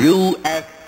USA.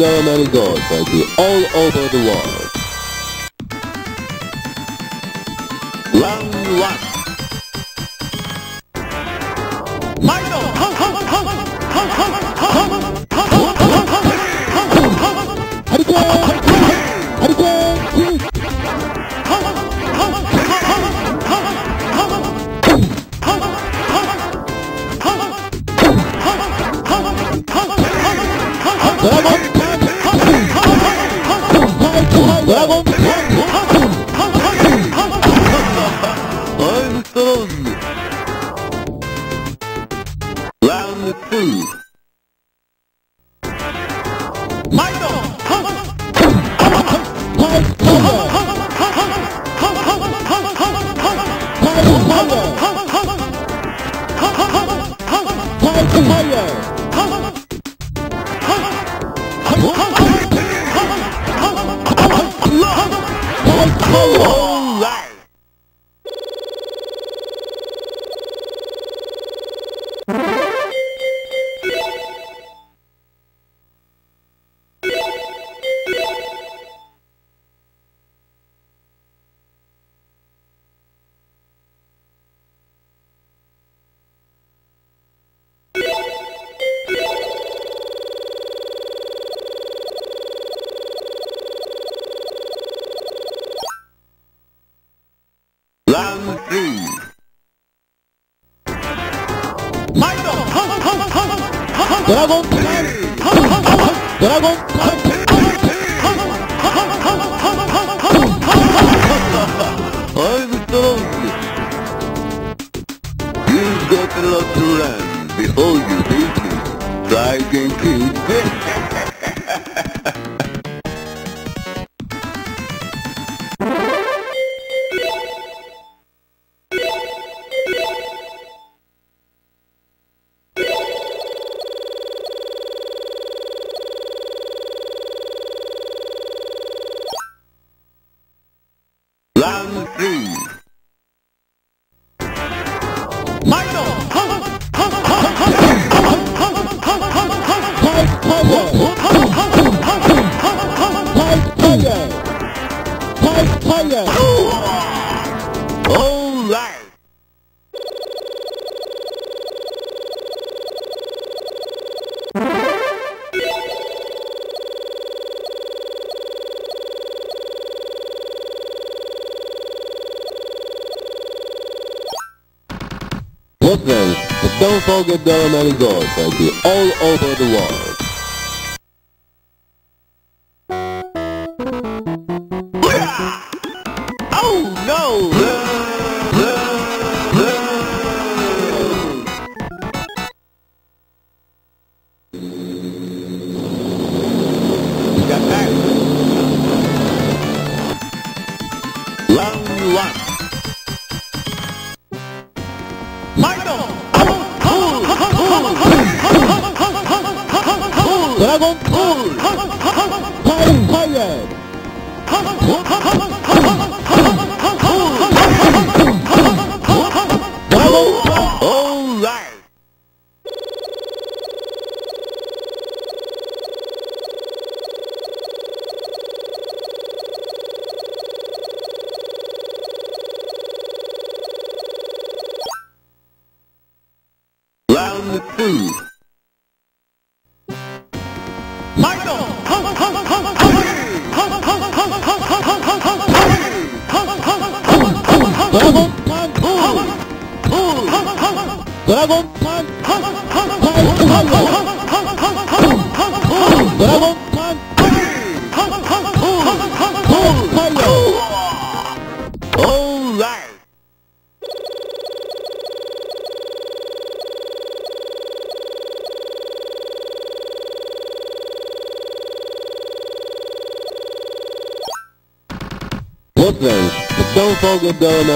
Gods like you all over the world. All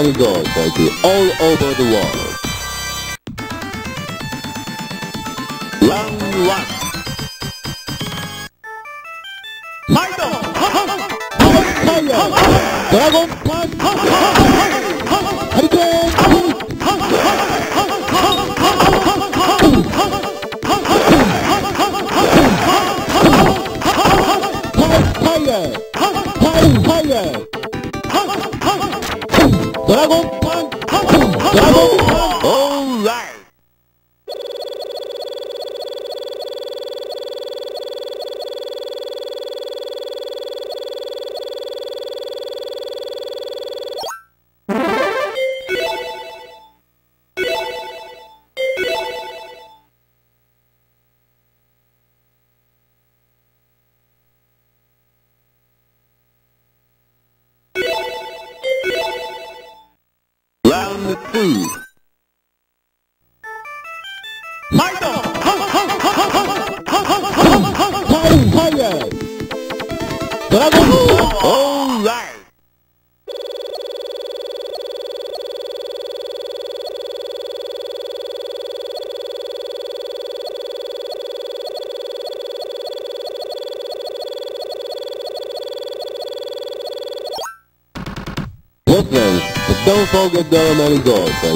and gold by all over the world.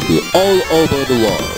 people all over the world.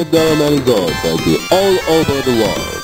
Macedonian gods all over the world.